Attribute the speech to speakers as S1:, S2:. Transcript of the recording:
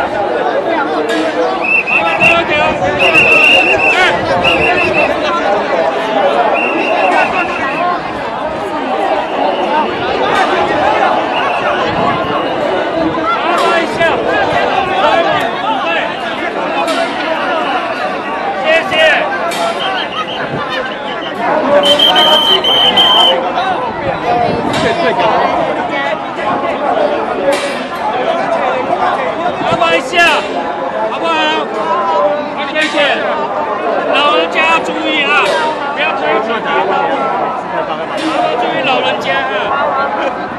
S1: Thank you.
S2: 一下，好不好？好，
S3: 谢谢。老人家要注意啊，不要注意老人家啊。